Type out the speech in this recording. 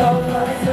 Oh, my God.